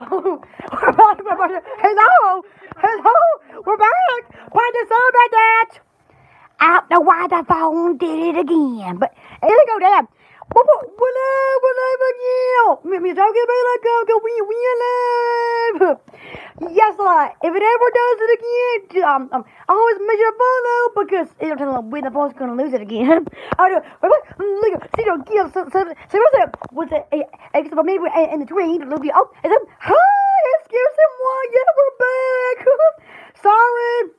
we're back. Hello. Hello. We're back. Why did sorry about that? I don't the phone did it again, but here we go, Dad. Up, up? Me, me talking about like, go, go, we, we alive. Yes, like, if it ever does it again, um, um, I always make sure to follow because it'll tell them the phone's gonna lose it again. I do. Look, see, don't give, so, so, so what's that? What's that? Except for me and the train, look, oh, and then, hi, excuse someone, yeah, we're back. Sorry.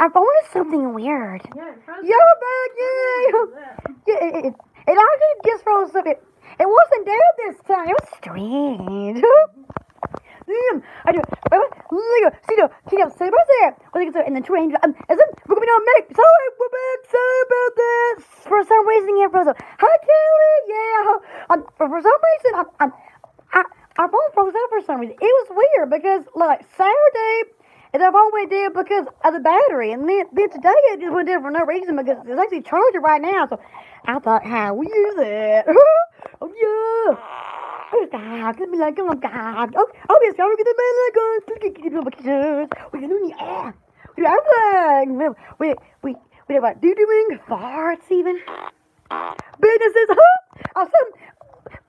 Our phone is something weird. Yeah, Yeah, we're back, yay! Yeah, it, it, it actually just froze up. It, it wasn't there this time. It was strange. I do. Lego, see, no, see, no, say like, so, and the train, um, is it? We're going to make. Sorry, we're back. Sorry about this. For some reason, it froze. Hi, Kelly. Yeah. Um, for, for some reason, um, um, I, our phone froze up for some reason. It was weird because, like, Saturday, and phone went dead because of the battery. And then, then today it just went dead for no reason because it's actually charging right now. So I thought, how we use it? oh, yeah. Oh, God. Let me like, oh, God. Oh, oh, yes, get the man like, oh, we get the pictures. We can do the air. We do everything. We, we, we, we do what? Do doing farts even. Businesses, huh? Awesome.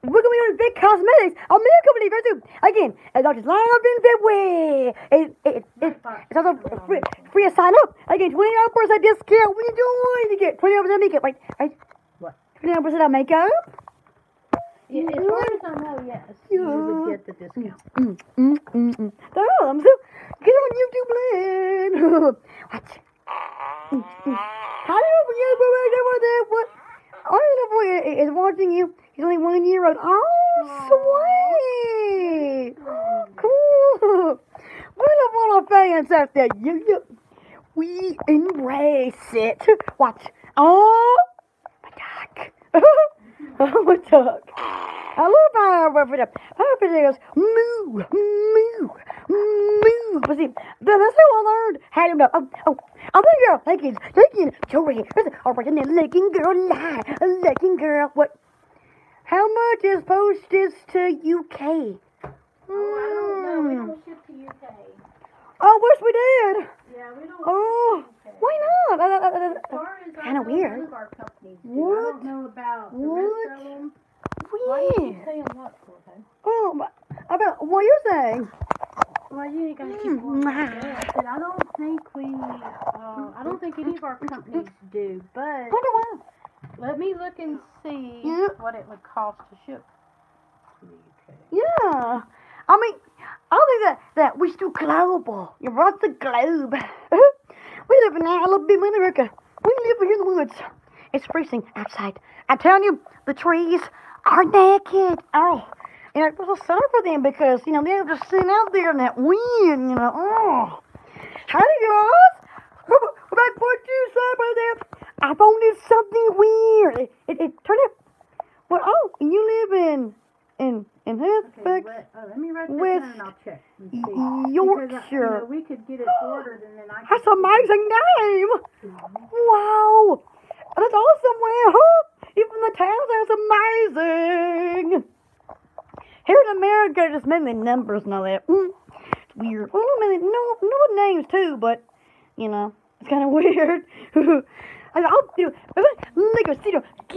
We're going to be Big Cosmetics, a makeup company very soon. Again, it's not just live in February. It, it, it, it's also free, free to sign up. Again, twenty 29% discount when you join. You get twenty 29% makeup. Right? right? What? 29% on makeup. Yeah, as far as I know, yes, you would get the discount. Mm, mm, mm, mm. Oh, I'm so get on YouTube land. what? Mm, mm. How do you know what? What? Our little boy is watching you. He's only one year old. Oh, sweet. Cool. We love all our fans out there. You, you. We embrace it. Watch. Oh, duck. oh, my duck. I love our reference. Our videos. Moo, moo, moo. But see, that's how I learned how to know. Oh, oh, I'm a girl. Leggings, leggings, jewelry. All right, and then legging girl lie. Legging girl. What? How much is postage to UK? Oh, I don't know. We Hmm. ship to UK. Oh, wish we did. Yeah, we don't. Oh, ship to UK. why not? Uh, uh, uh, As far as I Kinda know, weird. none our companies do. I What? don't know about What? rest. Why do you Weird. saying what? Oh, but about what you're saying? Well, you ain't keep nah. like I don't think we, uh, I don't think any of our companies do. But let me look and see Yeah. what it would cost to ship to the UK. Yeah. I mean, Oh, I think that, that we're still global. You're right, the globe. we live in Alabama, America. We live here in the woods. It's freezing outside. I'm telling you, the trees are naked. Oh. And I feel so sorry for them because, you know, they're just sitting out there in that wind, you know. Oh. Howdy, guys. What you said about that, I found something weird. It, it, it turned out, well, oh, you live in, in, in Okay, Halifax, let, uh, let me write that West down and I'll check and see. Because, uh, you Yorkshire. know, we could get it ordered and then I That's an amazing name. Wow. That's awesome, man. Huh? Even the town sounds amazing. Here in America, it's mainly numbers and all that. Mm. It's weird. Well, I mean, no, no names too, but, you know, it's kind of weird. I I'll do like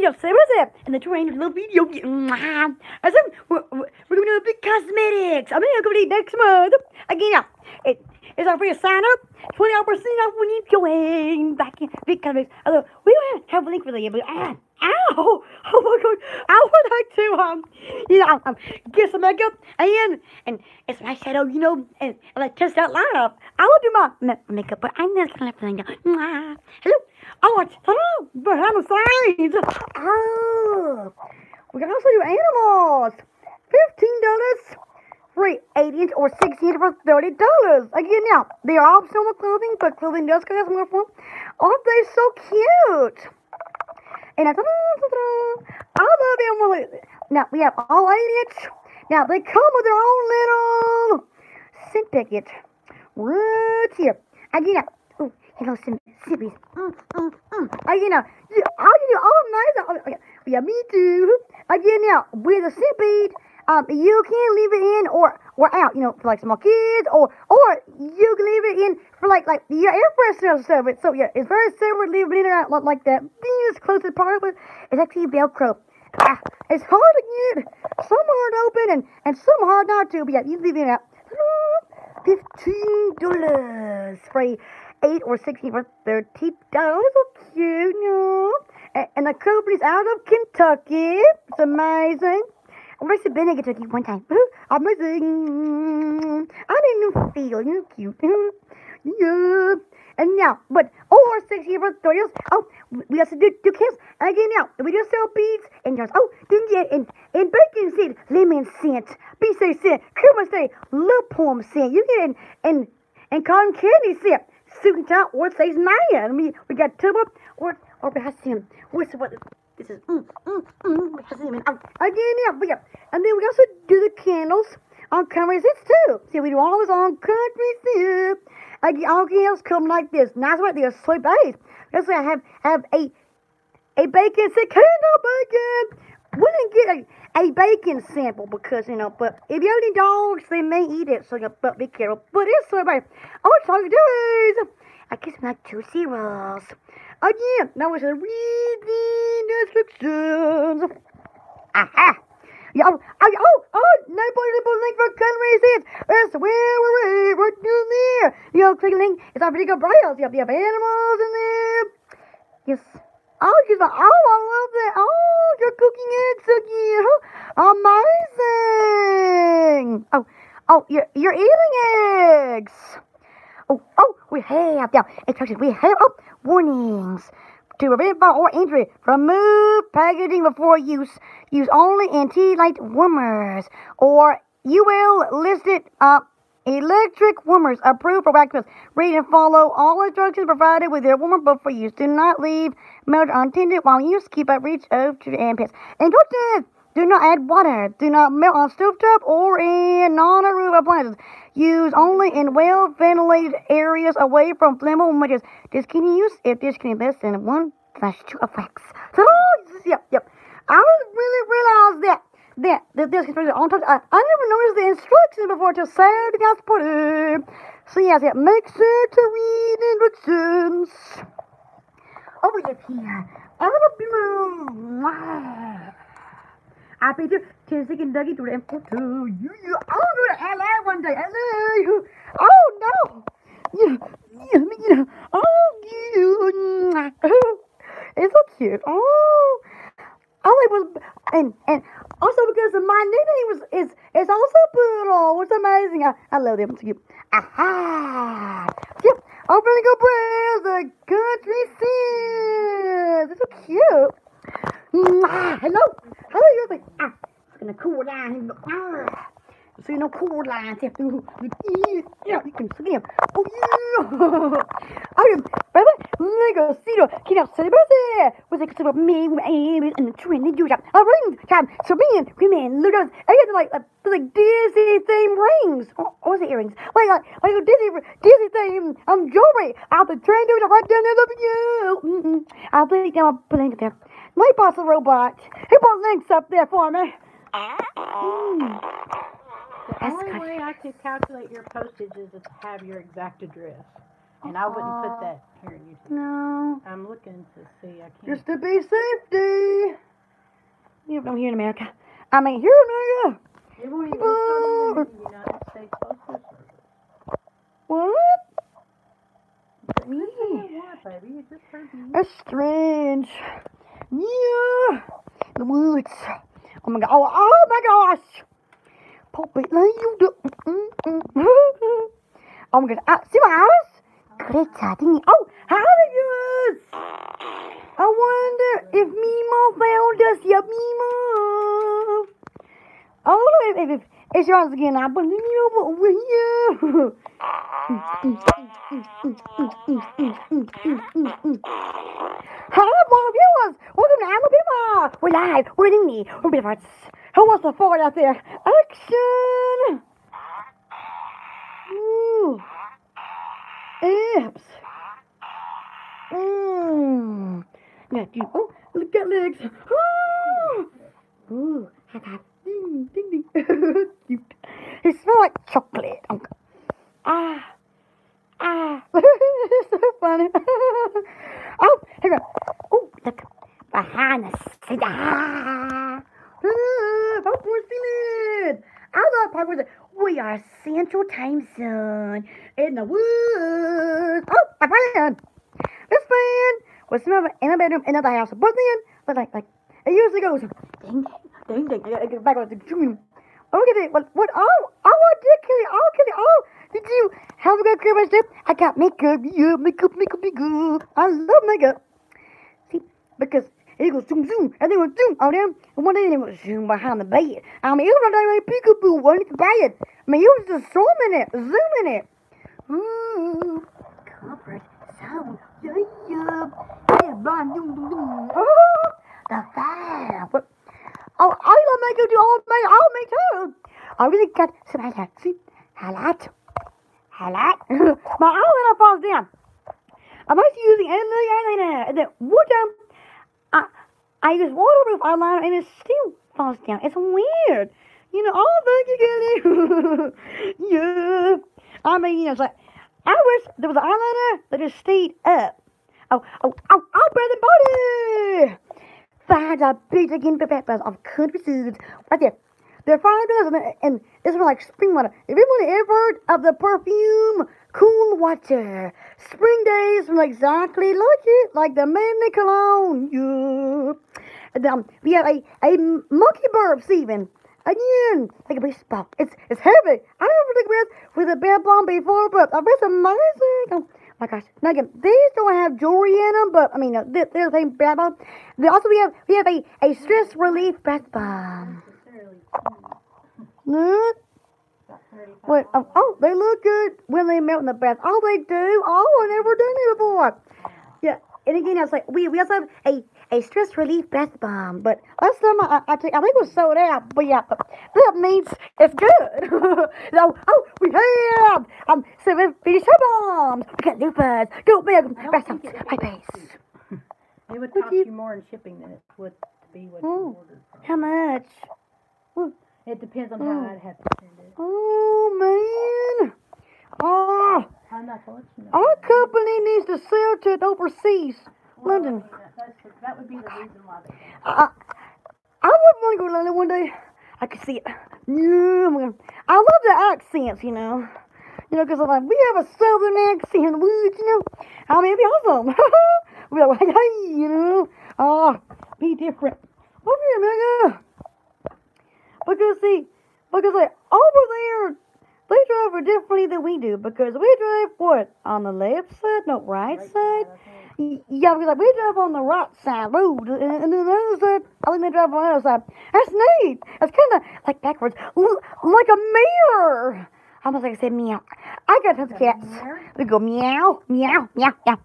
a what's that? And the train, a little video. I said, we're, we're gonna do big cosmetics. I'm gonna go to next month. Again, it, it's our free to sign up. 20 hours percent off when you join back in big. Although, we don't have a link for that yet, but ah, ow! Oh my god, I would like to, um, you know, um, get some makeup and, and it's my shadow, you know, and, and like test out live. I will do my ma- makeup, but I'm not gonna now. Mwah. Hello. Oh, it's, hello, behind the scenes. Oh, we can also do animals. Fifteen dollars. Free eight inch or six inch for thirty dollars. Again, now they are optional with clothing, but clothing does cost more for. Aren't they so cute? And I, I love animals. Now we have all eight inch. Now they come with their own little scent packet What's here. Again, now, oh, hello, sim- sippies. Mm, mm, mm. Again, now, yeah, I can do all nice. Oh, yeah, me too. Again, now with a sippy, um, you can leave it in or or out, you know, for like small kids, or or you can leave it in for like like your air freshener stuff. It so yeah, it's very simple. Leave it in or out like- that. The part of. It's actually Velcro. Ah, it's hard to get. Some hard open and and some hard not to. But yeah, you leave it out. Fifteen dollars for eight or sixteen for thirty dollars. So cute, no? And the company's out of Kentucky. It's amazing. I went to been in Kentucky one time. Amazing. I didn't feel you cute. yeah. And now, but over six years for thirty years. Oh, we also do do kids again now. We just sell beads and jars. Oh, then yeah, and and bacon scent, lemon scent, BC scent, Christmas day, lip poem scent. You get in and and cotton candy scent, suit and tie, or says Maya. I mean, we got tuba or or Basim. What's what? This is mm mm mm Basim. Oh, again yeah, we got, and then we also do the candles on country too. See, we do all this on country scent. Like all candles come like this. Nice right there, sweet base. That's why I have have a a bacon scent candle bacon. We didn't get a, a bacon sample because you know, but if you have any dogs, they may eat it. So you but be careful. But it's sweet base. All it's all you do is I guess like two zeros. Again, now it's a reading descriptions. Aha! Yeah, oh, oh, oh, oh, nobody nobody link for Country Scents, that's where we're we're doing there. You know, click link, it's our pretty good browse. You have, animals in there. Yes. Oh, she's like, oh, I love that. Oh, you're cooking eggs again. Amazing. Oh, oh, you're, you're eating eggs. Oh, oh, we have, yeah, instructions, we have, oh, warnings. To prevent fire or injury, remove packaging before use. Use only anti-light warmers or UL listed electric warmers approved for vacuums. Read and follow all instructions provided with your warmer before use. Do not leave milk untended while use. Keep out reach of children and pets. Instructions! Do not add water. Do not melt on stovetop or in non-roof appliances. Use only in well-ventilated areas away from flammable materials. Discontinue use if discontinued less than one flash two effects. So, yep, yep. I didn't really realize that that that this is on top. I, I never noticed the instructions before till Saturday put it. So yes, yeah, make sure to read instructions. Over here, I'm gonna be. I paid you Tennessee Kentucky to the airport to you. you. I'm going to LA one day. LA. Oh no. Yeah, yeah, know. Oh, you. It's so cute. Oh. All it was, and and also because my nickname was is is also Poodle, It's amazing. I, I love them too. Aha! Yep, I'm gonna go browse the Country Scents. It's so cute. Hello, hello. You're like ah, it's gonna cool down. Ah. So you know, cool lines have to, yeah, you can them. Oh yeah, I am, brother, Lego, Cedar, Kid out, Celebrity, was like, so me, Amy, and the Trinity, do that. A ring, time, so me and women, Ludos, I had like, like, like Disney themed rings. Or, or was it earrings? Like, like, like a Disney, Disney themed, um, jewelry. Out the train, do it right down there, love you. Mm-mm. I'll it down, I'll put there. My boss, a robot. He put links up there for me. The only way I could calculate your postage is to have your exact address. And I wouldn't put that here. You No. I'm looking to see. I can't. Just to be safety. You know, here in America. I mean, here in America. It won't even, not the United States Postal Service. What? Baby? You just heard me. That's strange. Yeah. The woods. Oh my god. Oh, oh my gosh. Pulpit like you do. Oh my god. Uh, see my house? Greta. Ding. Oh, how did you I wonder if Mimo found us. Yeah, Mimo. Oh, look, if, if, it's yours again. I believe you over here. Hello, more viewers. Welcome to Animal People. We're live. We're in the We're Beaverts. Who wants to forward out there? Action. Ooh. Apps. Mmm. Now, do oh, look at legs. Ooh, five. Ding, ding, ding. Cute. It smells like chocolate. Um, Ah, ah. it's so funny. oh, here we go. Oh, look. Behind the scenes. Ah. Ah, Popcorn Stealing. I love popcorn. Stealing. We are Central Time Zone in the woods. Oh, my friend. This friend was never in a bedroom in another house. But then, but like, like, it usually goes ding, ding, ding. Gotta get back on the dream. Oh, at it. What, what? Oh, oh, I did kill it. Oh, kill it. Oh, did you have a good Christmas trip? I got makeup. Yeah, makeup, makeup, makeup. I love makeup. See, because it goes zoom, zoom, and then it goes zoom oh, on them. And one day it was zoom behind the bed. I mean, it was like peekaboo underneath the bed. I mean, it was just zooming it, zooming it. Ooh, comfort sound. Doom, doom, doom. Oh, the. But, oh, I love makeup too. Oh, make, me too. I really got some highlight. See, highlight. Highlight. My eyeliner falls down. I'm actually using another eyeliner. And then one time, I, I use waterproof eyeliner and it still falls down. It's weird. You know, oh, thank you, Kelly. yeah. I mean, you know, it's like, I wish there was an eyeliner that just stayed up. Oh, oh, oh, oh, and butter. Five dollar big again peppers of country foods right there. They're five dollars and, and this one like spring water. If you want ever heard of the perfume cool water, spring days smell exactly like it, like the manly cologne. Yeah. And um, we have a a monkey burp, Steven. Again, take a breath spot. It's it's heavy. I never took breath with a bear bomb before, but uh, it's amazing. Oh my gosh! Now again, these don't have jewelry in them, but I mean, they're they're the same bear bomb. Also we have we have a a stress relief breath bomb. Look. about 35 Wait, um, oh, they look good when they melt in the breath. Oh, they do. Oh, I've never done it before. Yeah, and again, I was like, we we also have a a stress relief breath bomb, but last time I I, I, think, I think it was sold out. But yeah, but that means it's good. so, oh, we have um seven finish bombs. We got loopers, go big, I don't breath think it my would face. cost you- It would cost you- you more in shipping than it would be what you mm. ordered. from. How much? It depends on how mm. I'd have to send it. Oh man. Oh, I'm not let you know. our company needs to sell to it overseas. London. I that, would be the reason why they. I, I would want to go to London one day. I could see it. Yeah, I love the accents, you know. You know, because I'm like, we have a southern accent in the woods, you know. I mean, it'd be awesome. We're like, hey, you know. Oh, be different. Over here, nigga. Because, see, because, like, over there, they drive differently than we do. Because we drive, what, on the left side, no, right side? I think. Y- Yeah, because like, we drive on the right side road, and, and then the other side, I think they drive on the other side. That's neat. That's kind of like backwards, L- like a mirror. Almost like I said meow. I got tons of cats. They go meow, meow, meow, meow.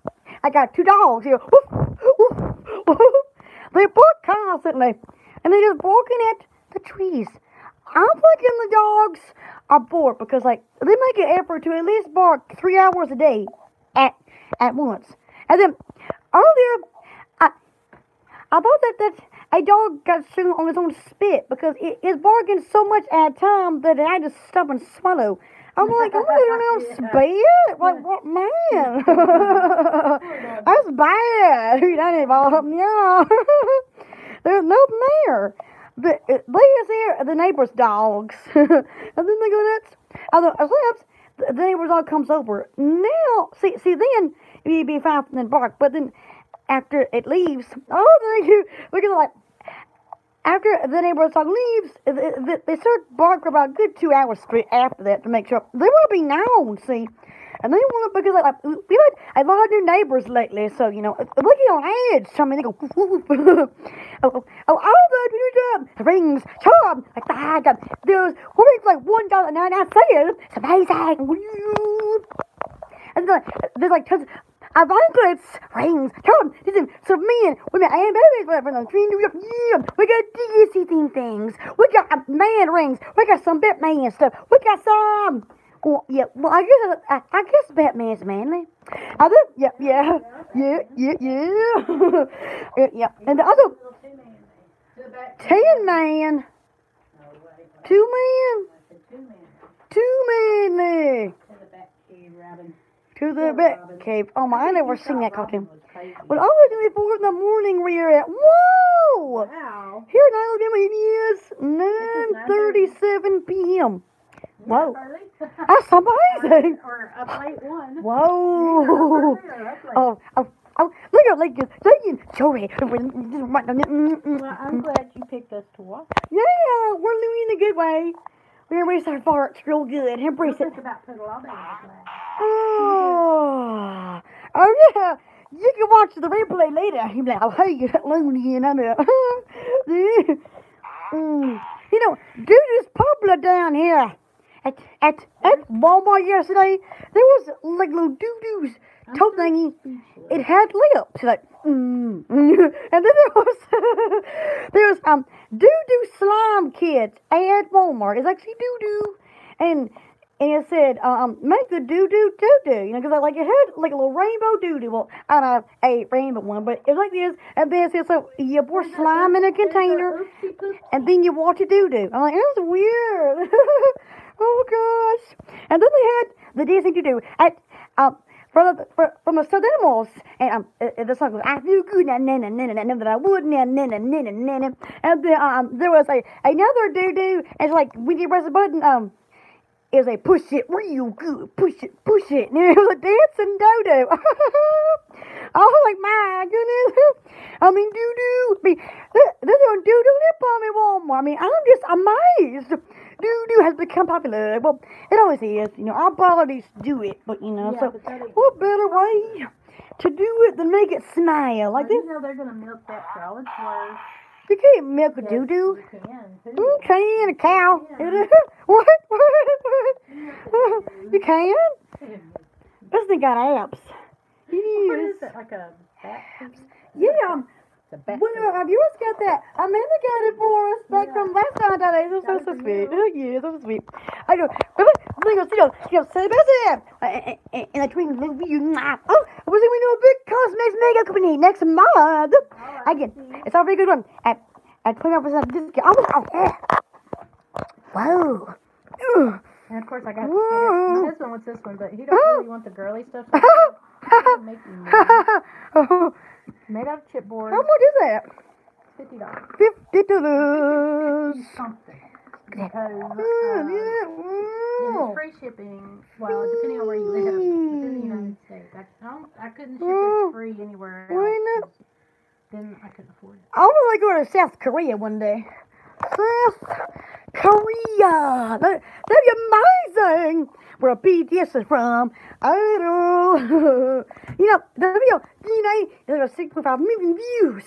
I got two dogs here. Woof, woof, woof. They bark constantly, and they're just barking at the trees. I'm thinking the dogs are bored because, like, they make an effort to at least bark three hours a day at at once. And then earlier, I I thought that that a dog got chewing on his own spit because it is barking so much at a time that it had to stop and swallow. I'm like, I'm gonna on Yeah. spit? Like, what, man? That's bad. That ain't all yeah. There's nothing there. The, uh, they just hear the neighbor's dogs, and then they go nuts. Although, the the neighbor's dog comes over. Now, see, see, then it'd be fine and then bark, but then after it leaves, oh, thank you. Look at like after the neighbor's dog leaves, th- th- they start barking for about a good two hours straight after that to make sure they want to be known. See, and they want to because like, we've had a lot of new neighbors lately, so you know looking on. So I mean, they go, oh, oh, oh, all the new job rings, charm, like that. There's is like one dollar ninety nine cents. It's amazing. And there's like, there's like tons of anklets, rings, charm, listen, so men, women, and babies, whatever, the green New yeah, we got DSC theme things, we got uh, man rings, we got some Batman stuff, we got some, well, yeah, well, I guess, I, I guess Batman's manly. I think, yeah, yeah, yeah, yeah, yeah, yeah, yeah, and the other, two-man man. Two Man, two-man. manly. To the back Robin. To the back cave. Oh my, I never seen that cartoon. was crazy. Well, always at four in the morning we are at. Whoa! Wow. Here in Alabama it is 9:37 p.m. Whoa. That's amazing. or up late one. Whoa. Either early or up late. Oh, oh, oh, look at like. Saying, sorry. Well, I'm glad you picked us to watch. Yeah, we're doing in a good way. Embrace our farts real good. Embrace it. About putting all Oh, oh yeah. You can watch the replay later. You'll be like, oh, hey, you loony, and I'm like, mm. You know, dude is popular down here. At, at, at Walmart yesterday, there was like little doo-doos toe thingy. It had lips, like, mm. and then there was, there was, um, doo-doo slime kids at Walmart. It's actually doo-doo. And, and it said, um, make the doo-doo doo-doo, you know, because I like it had like a little rainbow doo-doo. Well, I don't have a rainbow one, but it was like this. And then it said, so you pour slime in a container, and then you watch it doo-doo. I'm like, that's weird. oh gosh. And then they had the Disney doo-doo at, um, from the, fr- from the stuffed animals, and um, uh, uh, the song goes, I feel good, na na na na na na that I would, na na na na na na. And then um, there was a another doo doo, and it's like when you press the button, um, it was like push it real good, push it, push it, and it was a dancing dodo. I was like, my goodness, I mean doo doo, I mean th- there's a doo doo lip balm at Walmart. I mean I'm just amazed. Doo doo has become popular. Well, it always is. You know, our bodies do it, but you know, Yeah, so but that is- what better way to do it than make it smile like this? You know they're gonna milk that all it's worth. You can't milk a Yes, doo doo. You can. You can a cow. Yeah. what? What? you can? This thing got abs. What is it? Like a bat? Yeah. Um, Well, have you always got that? Amanda got it for us back Yeah. from last time that. That's so, so sweet. Oh, yeah, was sweet. I go, look, look, you know, you know, say best. And I little you. Oh, we're we know a big cosmetics makeup company next month. Alright, Again, see. it's a very good one at at 25% discount. Oh, oh, yeah. Wow. Ugh. And of course I got, I Whoa. my husband wants this one, but he don't really want the girly stuff. So make you one. Made out of chipboard, How much is that? fifty dollars. Fifty dollars. Something. Because uh, yeah, it's free shipping. Well, depending on where you live within the United States. I, don't. I couldn't ship it free anywhere else. Why not? Then I couldn't afford it. I want to go to South Korea one day. South Korea. That, that'd be amazing. Where BTS is from. Idol. you know, the video, you know, there's 6.5 million views.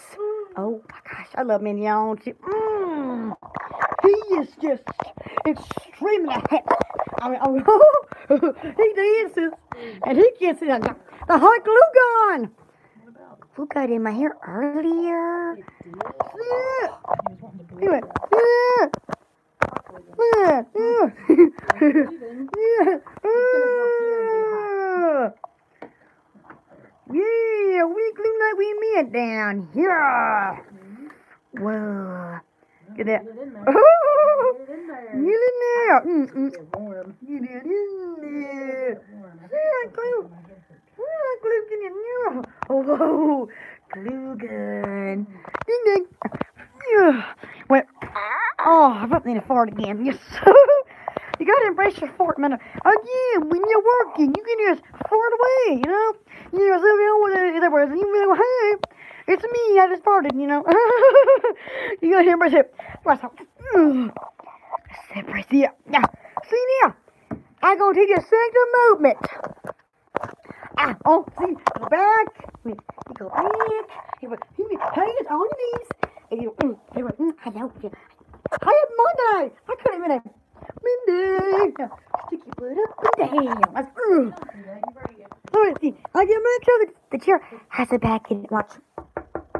Oh my gosh, I love Mignon. Mm, he is just extremely happy. I mean, oh, he dances and he gets it. The hot glue gun. Who got in my hair earlier? Yeah. He was wanting to He went, yeah. yeah, yeah. Yeah. He's Yeah, we clean like we meant down here. Whoa. Get that. Get it in there. Oh, Get in there. get. Mm, mm. Get. Get it in there. Get Yeah, glue. my head hurts. Ah, glue gun in there. Oh, glue gun. Ding ding. Yeah. Went. Oh, I don't need to fart again. Yes. you gotta embrace your fart, man. Again, when you're working, you can just fart away, you know? You know, so you know and you go, hey, it's me, I just farted, you know? you gotta embrace it. What's up? Embrace it. Now, see now, I'm gonna teach you a single movement. Ah, oh, see, go back. You go back. You go, you go, hands on your knees. And you go, mm, you go, mm, I know. you- I have Monday. I couldn't even have Monday. Now, stick your foot up and down. That's, mm. Don't do that. You've already got All right, see, I get make sure that the chair has a back in it. Watch.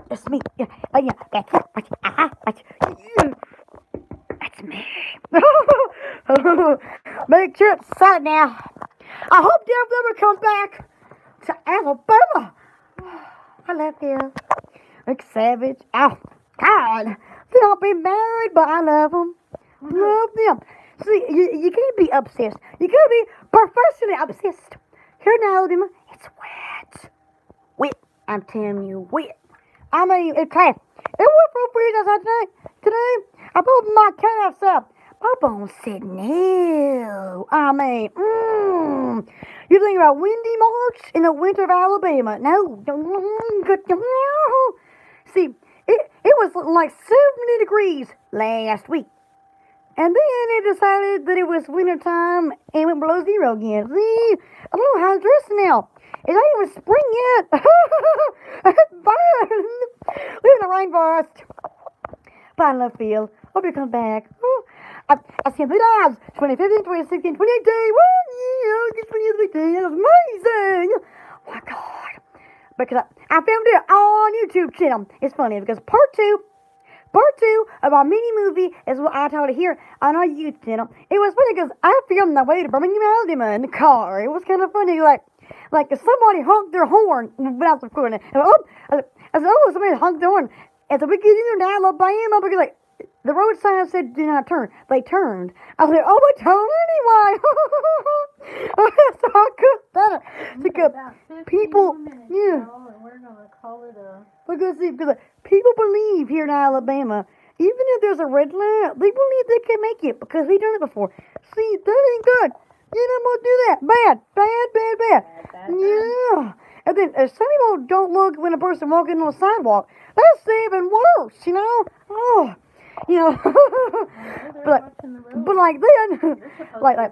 That's me. Yeah, oh, yeah, that's it. Watch. Aha, watch. Yeah. That's me. make sure it's solid now. I hope Def Leppard comes back to Alabama. I love him. Rick Savage. Oh, God. They don't be married, but I love them. Love them. See, you, you can't be obsessed. You gotta be professionally obsessed. Here now, Alabama, it's wet. Wet. I'm telling you, wet. I mean, okay. It was for free outside tonight. Today, I pulled my cat outside. My bone said no. I mean, mmm. You think about windy March in the winter of Alabama? No. See, it, it was like 70 degrees last week. And then it decided that it was winter time and went below zero again. See, I don't know how to dress now. It ain't even spring yet. it's bad. Live in the rainforest. Fine love field. Hope you come back. Oh, see the lives. 2015, 2016, 2018. One year. This 20th day. It was amazing. Oh my God. Because I, I filmed it on YouTube channel. It's funny because part two Part two of our mini movie is what I told you here on our YouTube channel. It was funny because I filmed the way to Birmingham, Alabama in the car. It was kind of funny, like, like somebody honked their horn when oh, I was recording it. Oh, I said, oh, somebody honked their horn. And so we get into Alabama because, like, the road sign said do not turn. They turned. I like, oh, we turned anyway. so I could better. Because people- minutes, yeah. y'all, we're gonna call it a. Because because people believe here in Alabama, even if there's a red light, they believe they can make it because they've done it before. See, that ain't good. You don't want to do that. Bad, bad, bad, bad. Bad, bad, bad. Yeah. And then uh, some people don't look when a person walking on the sidewalk. That's even worse, you know. Oh, you know. But but like then, like like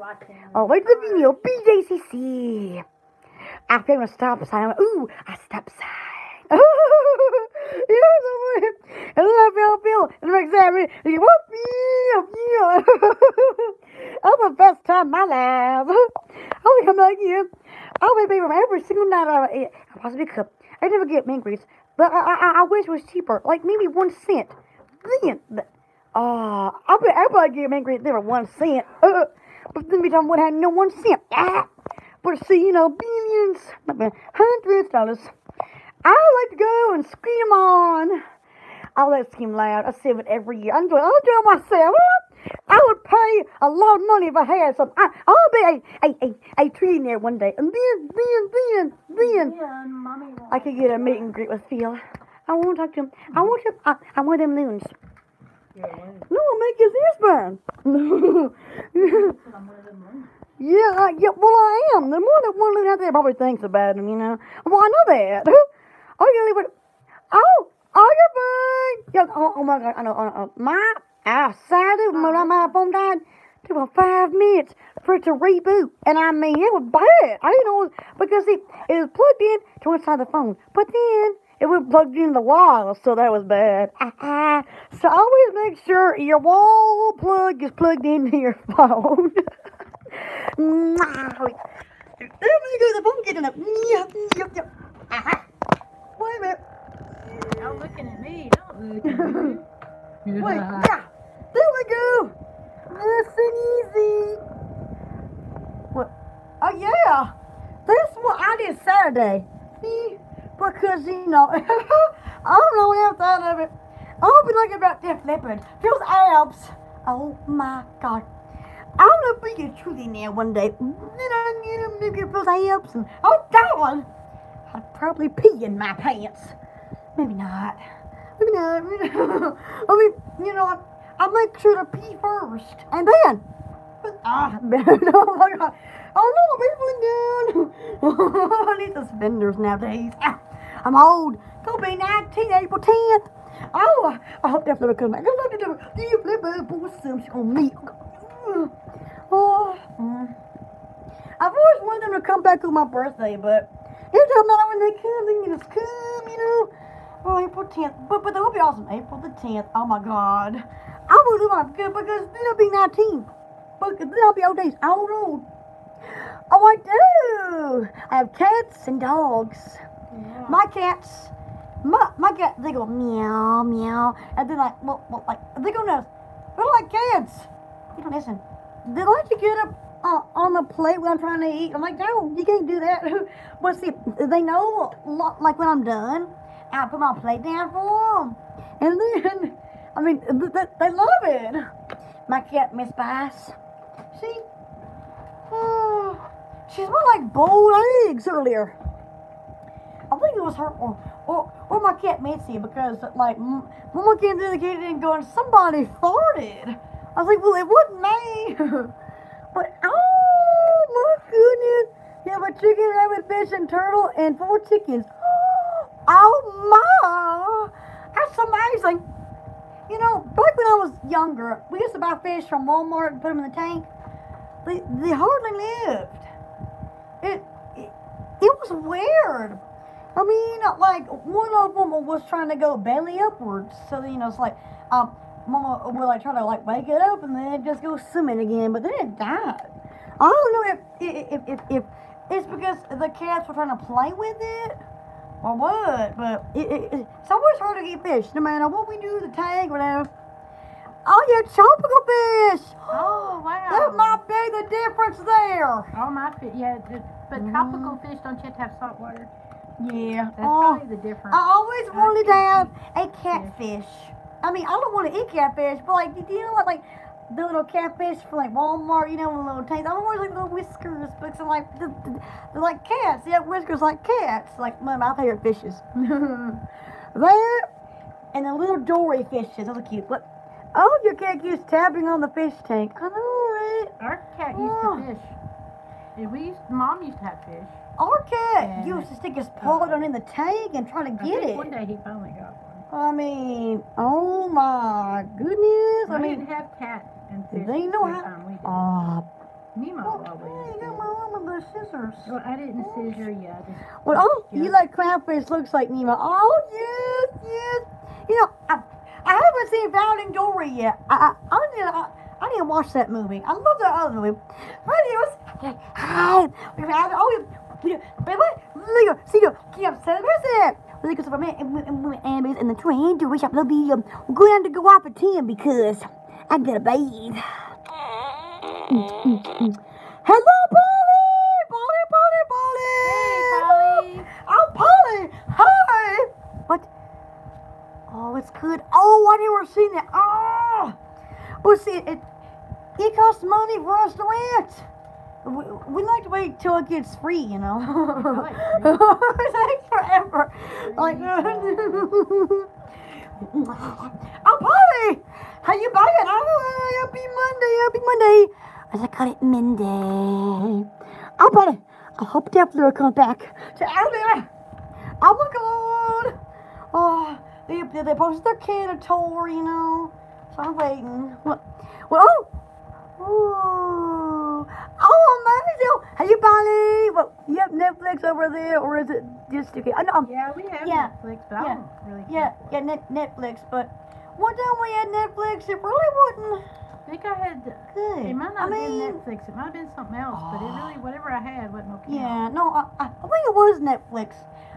oh wait the video BJCC. After I found a stop sign. I went, Ooh, a stop sign. you know something? And then I felt feel and I'm examining. And you whoop yeah, yeah. That was the best time of my life. I'll come back here. I'll be from every single night I, I possibly could. I never get memories, but I, I, I wish it was cheaper, like maybe one cent. Then, uh, I bet probably get memories there were one cent. Uh, but then we talking about had no one cent. Ah. But see, you know, billions, hundreds of dollars. I like to go and scream on. I let scream loud. I save it every year. I'm doing, I'll do it myself. I would pay a lot of money if I had some. I, I'll be a, a, a, a trillionaire one day. And then, then, then, then, Yeah, I could get a meet and greet with Phil. I want to talk to him. I mm-hmm. want him. I, I want them loons. Yeah, No, I'll make his ears burn. when I'm one of them loons. Yeah, I, yeah, well, I am. The more that one loon out there probably thinks about him, you know. Well, I know that. I oh, you leave it. Oh, oh, you're fine. Yeah, oh, oh my God, I know. Oh, oh, my outside of when my phone died, took about five minutes for it to reboot, and I mean, it was bad. I didn't know because it, it was plugged in to inside the phone, but then it was plugged in the wall, so that was bad. So always make sure your wall plug is plugged into your phone. Mwah. Let me go to the phone getting up. Yep, yep, yep. Wait a minute. Y'all looking at me. Don't look at me. Wait, yeah. There we go. Nice and easy. What? Oh, yeah. That's what I did Saturday. Because, you know, I don't know what outside of it. I'll be looking about Def Leppard. Those abs. Oh, my God. I'm gonna be a trillionaire one day. Then I get them to get those abs and oh God, I'd probably pee in my pants. Maybe not. Maybe not. I mean, you know, I, I make sure to pee first and then. Ah, oh my God. Oh no, people down. I need suspenders nowadays. Ah, I'm old. Gonna be 19 April 10th. Oh, I hope Def Leppard comes back. I love to do it. You flip it? Boy, some shit on me. Oh, mm. I've always wanted them to come back on my birthday, but it doesn't matter when they come. They just come, you know. Oh, April 10th. But but that would be awesome. April the 10th. Oh my God. I will do my good because then I'll be 19. But then I'll be old days. Old old. Oh, I do. I have cats and dogs. Yeah. My cats, my my cat, they go meow meow, and then like well, well like they go nuts. They're like cats. You don't listen. They like to get up uh, on the plate when I'm trying to eat. I'm like, no, you can't do that. but see, they know like when I'm done, I put my plate down for them, and then I mean th- th- they love it. My cat Miss Spice, See? Uh, she smelled like boiled eggs earlier. I think it was her or, or, or my cat Mitzi because like m- Mama came to the kitchen and going, somebody farted. I was like, well, it wasn't me. but oh my goodness, you have a chicken, rabbit, fish, and turtle, and four chickens. Oh my, that's amazing. You know, back when I was younger, we used to buy fish from Walmart and put them in the tank. They, they hardly lived. It, it, it was weird. I mean, like, one of them was trying to go belly upwards. So, you know, it's like, um, Mama would, like, try to, like, wake it up and then it just goes swimming again. But then it died. I don't know if, if, if, if it's because the cats were trying to play with it or what, but it, it, it's always hard to get fish, no matter what we do, the tank, whatever. Oh, yeah, tropical fish. Oh wow. That might be the difference there. Oh my fish. Yeah, but Mm. tropical fish don't you have to have salt water? Yeah. That's Oh, probably the difference. I always I wanted to have a catfish. I mean, I don't want to eat catfish, but like, do you know what, like, the little catfish from like Walmart, you know, with little tanks. I don't want like little whiskers, but some like the, the, they're like cats. They have whiskers like cats, like one of my favorite fishes. there, and the little dory fishes. Those are cute. Look, oh, your cat keeps tapping on the fish tank. I know, right? Our cat used Oh. to fish. And we used, mom used to have fish. Our cat Yeah. used to stick his paw down in the tank and try to I get it. One day he finally got one. I mean, oh my goodness. I I mean, didn't have cats and fish. they know how- we did. ah, Mimo oh, always hey, did. got my arm with the scissors. Well, I didn't scissor you. I just Well, oh, you Yeah. like clownfish looks like Nemo. Oh, yes, yes. You know, I, I haven't seen Finding Dory yet. I, I, I, I, I need to watch that movie. I love that other movie. Anyways, hi. We found, oh, we, we, baby, Leo, see you, keep celebrating. Look at some and we and Amber's in the train to wish up the be um going to go off at ten because I gotta bathe. Hello, Polly! Polly, Polly, Polly! Hey, Polly. Oh, Polly! Hi! What? Oh, it's good. Oh, I never seen it. Oh! Well, see, it, it costs money for us to rent. We, we like to wait till it gets free, you know. like it forever. Like, oh, Polly! How you buying? Oh, happy Monday, happy Monday. As I call it Monday. Oh, Polly, I hope that Fleur comes back to Alabama. Oh my God! Oh, they they, they posted their kid a tour, you know. So I'm waiting. What? Well, oh, oh, oh, amazing! Hey, Polly. Well, you have Netflix over there, or is it just okay? I know. Yeah, we have Yeah, Netflix, but I yeah, don't really Yeah, yeah, net, Netflix, but one time we had Netflix, it really wasn't I think I had. good. It might I not have been mean, Netflix. It might have been something else, but it really, whatever I had, wasn't okay. Yeah, no, I, I I think it was Netflix.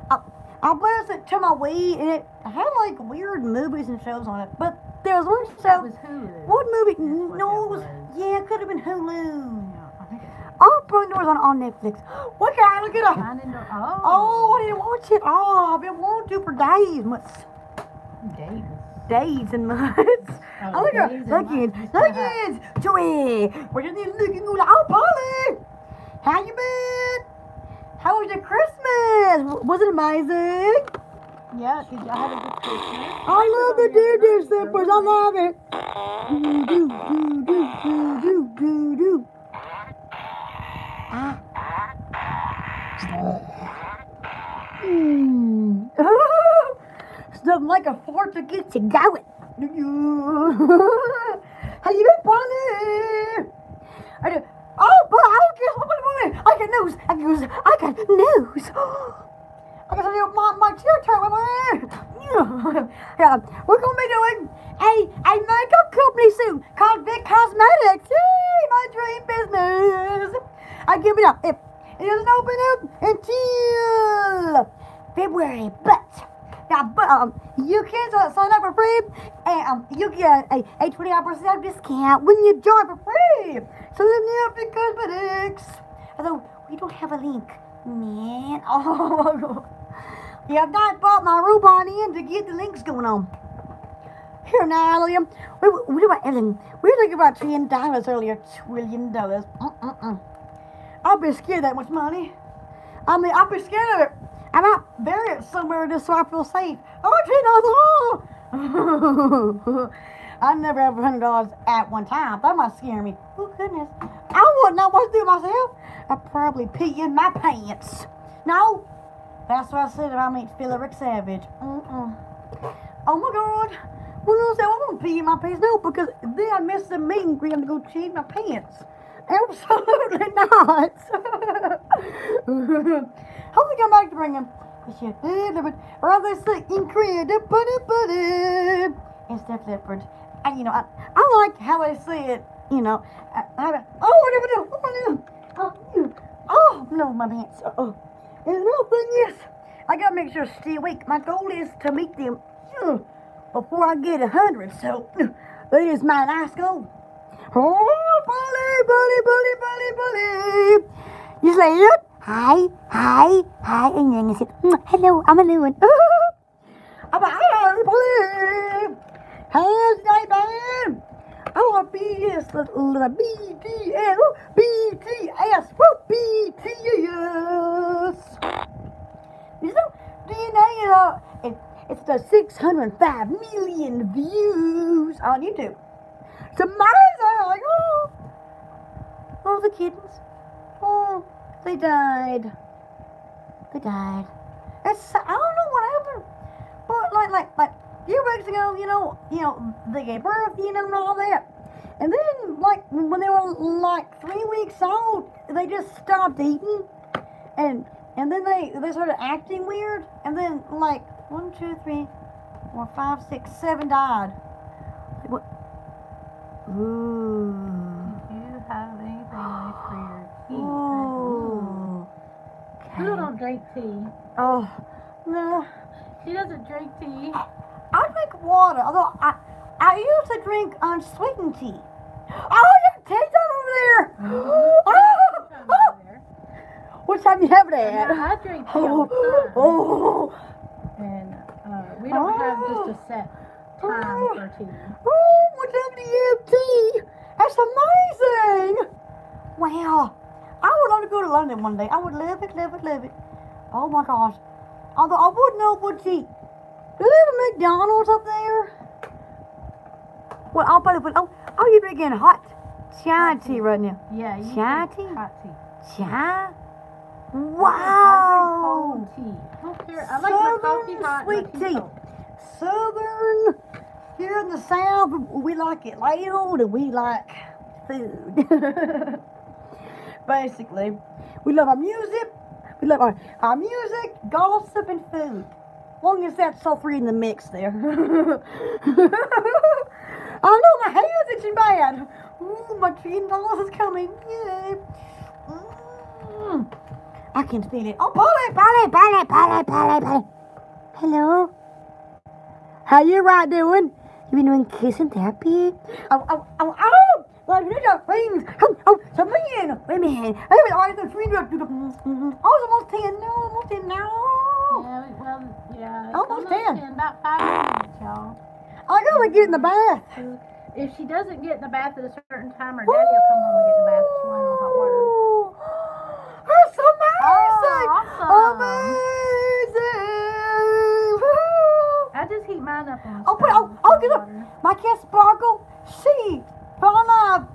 I, I blast it to my Wii, and it had like weird movies and shows on it. But there was one That show. was Hulu. What movie? What no, it was. was. Yeah, it could have been Hulu. Yeah, I think Oh, on on Netflix. What guy? Look at. Finding Oh. Oh, I didn't watch it. Oh, I've been wanting to for days, months, Davis. days and months. Oh, Oh, look at days Luggins. Luggins, Joey. We're just looking at oh, Polly. How you been? How was your Christmas? Was it amazing? Yeah, did y'all have a good Christmas? I love the do do slippers. I love it. Do do do do do do do. Ah. Mm. Something like a fort to get you going. How you been, Bonnie? I do. Oh, but I what I got news. I got news. I got news. I got to my my chair turn. Yeah, we're gonna be doing a a makeup company soon called Vic Cosmetics. Yay, my dream business. I give it up. It, it doesn't open up until February, but but um, you can sign up for free, and um, you get a a twenty five percent discount when you join for free. So then you have Vic Cosmetics. Although we don't have a link, man. Oh, you have not bought my Rubon in to get the links going on. here now, Liam. We, we, we, about, Ellen, we were talking about trillion dollars earlier. Trillion dollars. Mm-mm-mm. I'll be scared that much money. I mean, I'll be scared of it. I might bury it somewhere just so I feel safe. Oh, trillion dollars. I never have hundred dollars at one time. That might scare me. Oh goodness. I wouldn't know what to do myself. I'd probably pee in my pants. No, that's what I said I meet Philip Rick Savage. Mm-mm. Oh my God. Well, no, say, I won't pee in my pants. No, because then I miss the meet and going to go change my pants. Absolutely not. Hopefully come back to bring him. They say, incredible, Instead of leopard. And, you know, I, I like how they say it, you know. I, I, oh, whatever, no, oh, oh, oh, no, my pants. Uh Oh, and another thing is, I gotta make sure to stay awake. My goal is to meet them uh, before I get a hundred. So uh, that is my nice goal. Oh, bully, bully, bully, bully, bully. You say it? Hi, hi, hi. And then you say, "Mm, hello, I'm a new one. I'm a hi, bully. How's your man? I want the, the BTS, BTS, woo, BTS. You know, DNA, you know, it, it's the 605 million views on YouTube. It's amazing. Like, oh, oh, the kittens. Oh, they died. They died. It's, I don't know what happened, but like, like, like, a few weeks ago, you know, you know, they gave birth, you know, and all that. And then, like, when they were like three weeks old, they just stopped eating, and and then they they started acting weird, and then like one, two, three, four, five, six, seven died. Ooh. Do you have anything nice for your tea? Ooh. Okay. don't drink tea? Oh no. She doesn't drink tea. I drink water, although I I used to drink unsweetened tea. Oh, your tea's over there. Oh, Come oh. over there. What time you have it Yeah, at? I drink tea time. Oh, And uh, we don't have just a set time for tea. what time do you have tea? That's amazing. Wow. I would love to go to London one day. I would love it, love it, love it. Oh my gosh. Although I wouldn't know what to eat. Do they have a McDonald's up there? Well, I'll probably put, oh, oh, you're drinking hot chai tea right now. Yeah, you Chai tea? hot tea. Chai? I drink Wow. cold tea. I don't care. I like my coffee Southern hot. sweet tea. Southern, here in the South, we like it loud and we like food. Basically, we love our music, we love our, our music, gossip, and food. Long as that's all three in the mix there. I know my hair's itching bad. Ooh, my trillion dollars is coming. Yay. Mm. I can feel it. Oh, Polly, Polly, Polly, Polly, Polly, Polly. Hello. How you right doing? You been doing kissing therapy? Oh, oh, oh, oh! Like little things. Oh, oh, so man, wait a minute. I was always the three to the. Oh, it's almost ten. No, almost ten now. Yeah, well, yeah. it's Almost ten. About five minutes, y'all. I gotta get in the bath. If she doesn't get in the bath at a certain time, her daddy will come home and get in the bath. She went on hot water. That's amazing. Oh, Amazing. I just heat mine up on. Oh, but oh, oh, get up. My cat Sparkle, she fell in love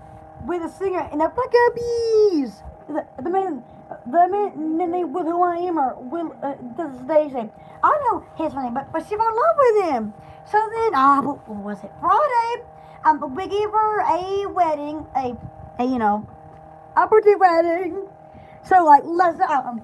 with a singer in the Eyed Peas. The, the man, the man named Will Who I Am or Will, uh, this is. I know his name, but, but she fell in love with him. So then, ah, what was it? Friday, um, we gave her a wedding, a, a you know, a birthday wedding. So like, let's, um,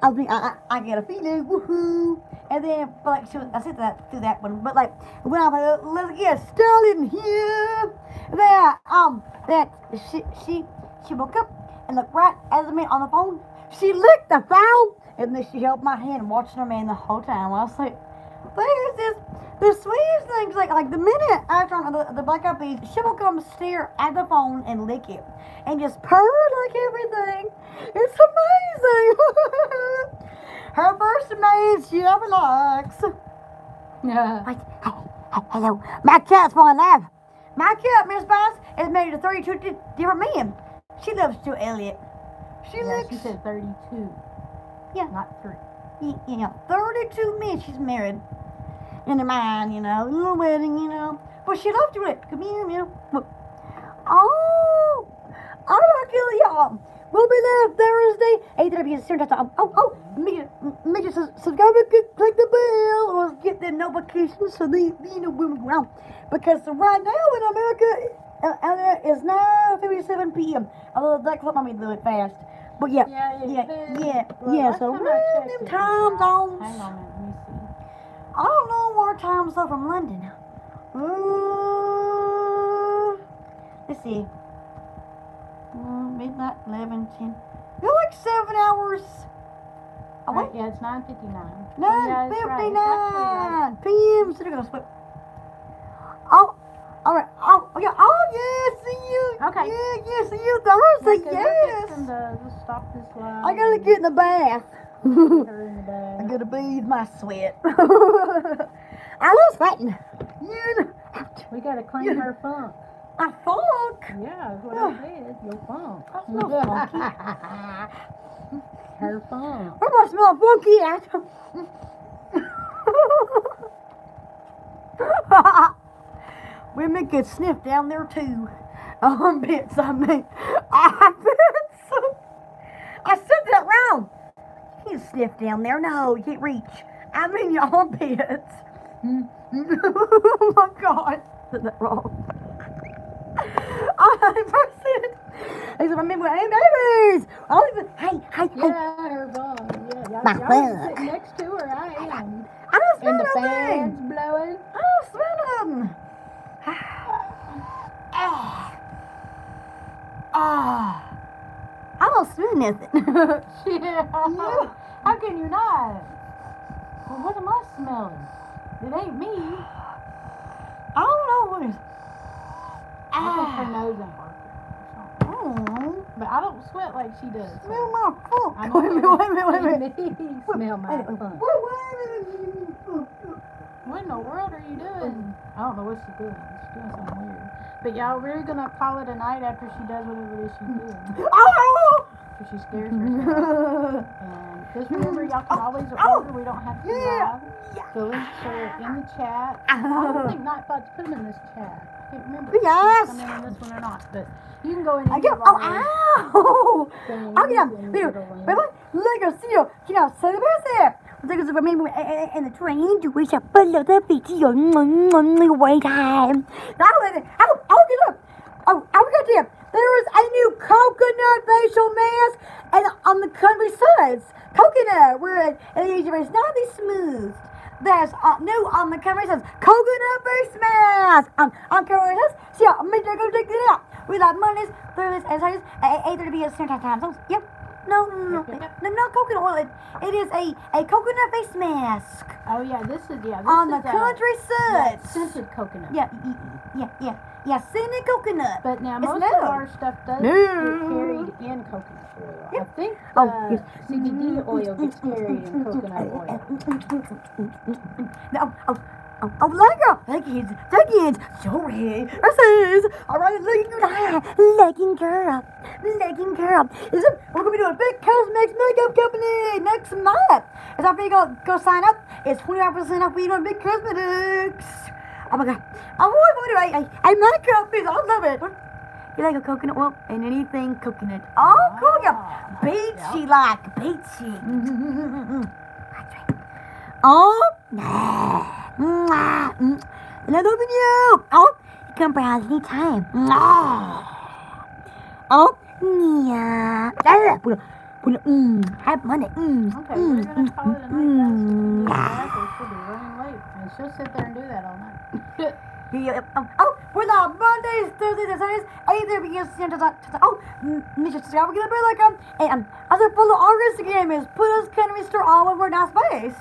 I mean, I, I, I get a feeling, woohoo. And then, like, she was, I said that through that one, but like, when I'm like, let's get started here. That, um, that she, she, she woke up and looked right at me on the phone. She licked the phone, and then she held my hand, watching her man the whole time. I was like, there's this, the sweetest things, like, like the minute after on the, the Black Eyed Peas, she will come stare at the phone and lick it, and just purr like everything. It's amazing. Her first maid she ever likes. Yeah. Like, hey, Hey, hello. My cat's falling alive. My cat, Miss Bass, is married to 32 di- different men. She loves Joe Elliott. She Yeah, looks, she said 32. Yeah. Not 3. y- you know, 32 men she's married. In her mind, you know, little wedding, you know. But she loves it. Come here, you know. Oh, all right, kill y'all. We'll be there Thursday, 8 p.m. Central Time. Oh, oh, make sure, make sure to subscribe and click, click the bell or get the notifications so they, you know when we go out. Because right now in America, uh, it's 9:57 p.m. Although that clock might be a little bit fast. But yeah, Yeah, it yeah, yeah, Well, yeah. So time run them time yeah. zones. Hang on let me see. I don't know where times are from London. Uh, let's see. Mm, Midnight, 11, 10. They're like seven hours. Oh, Right, wait. yeah, it's 9.59. Oh, Nine yeah, right. Fifty-nine right. p.m. So they're gonna split. Oh, all right. Oh, yeah. Oh, yeah. See you. Okay. Yeah, yeah. See you Thursday. Okay, we're Yes. fixing to just stop this live. I gotta get in the bath. In the bag. I gotta bathe my sweat. I love sweating. You know, We gotta clean her funk. I funk. Yeah, that's what I said. Your funk. I smell funky. her funk. Where do I smell funky at? Women could sniff down there too. Um, armpits, I mean. Armpits. I said that wrong. You can't sniff down there. No, you can't reach. I mean your armpits. oh my god. I said that wrong. I said, I said, remember, hey, babies. Oh, hey, hey, hey. Yeah, her. Yeah, y'all, My y'all sitting next to her. I am. I don't smell And the nothing. fans blowing. I don't smell them. ah. Ah. I don't smell nothing. Yeah. How can you not? Well, what am I smelling? It ain't me. I don't know what is. I think her Ah. nose ain't working. Oh, But I don't sweat like she does. so- smell my. I Wait a minute, wait a minute, wait a minute. Smell my Wait, wait, funk. wait, wait. What in the world are you doing? I don't know what she's doing. She's doing something weird. But y'all, we're gonna call it a night after she does whatever it is she's doing. Oh! Because she scares herself. And just remember, y'all can always Oh. order. We don't have to Yeah. live. The links are in the chat. I don't think Nightbots put them in this chat. I can't remember if Yes. come in this one or not. But you can go in I and give oh, ow! I get and Mira, get a link. pero luego sí, yo quiero celebrar. Luego se remember in the train to wish a follow the video. Wait time. Now, oh, oh, get up. Oh, I forgot to you, there is a new coconut facial mask and on the Country Scents. Coconut, where it is it's not be smooth. There's uh, new on the sides. Coconut face mask. Um, on sides. So yeah, I'm gonna go check it out. We like Mondays, Thursdays, and Saturdays at 8:30 p.m. Central Time zones. Yep. No, no, no, no, no, not coconut oil. It, it is a, a coconut face mask Oh yeah, this is yeah. This on the is a- country yeah, scented coconut. Yeah, yeah, yeah, yeah, scented coconut. But now most new. of our stuff does New. get carried in coconut oil. Yep. I think Oh, uh, yes. CBD oil gets carried in coconut oil. No, oh, oh, oh, Lego, leggings, leggings, sorry, this is, all right, legging girl, legging girl, legging girl. Is it, we're gonna be doing a big cosmetics makeup company next month. Is that you go, go sign up? It's 25% off, we doing big cosmetics. Oh my god, I'm always wondering, I, I, I makeup is, I love it. You like a coconut oil and anything coconut. Oh, cool, yeah. Ah, Beachy like, beachy. That's right. Oh, nah. Mm. Another video. Oh, you can browse anytime. Oh, yeah. Ah, a- a- Mm, have money. Mm, Okay, we're gonna call it a night, mm. We'll she'll running late, and she'll sit there and do that all night. Um, oh, we're the Mondays, Thursdays, and Saturdays, either begins to to to oh, to subscribe, get a bell icon, and um, also follow our Instagram is put us Canary Store all over now spaced.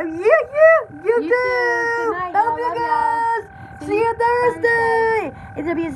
Oh yeah, yeah, you, You too. Love y'all. you guys. See See you Thursday. It's gonna be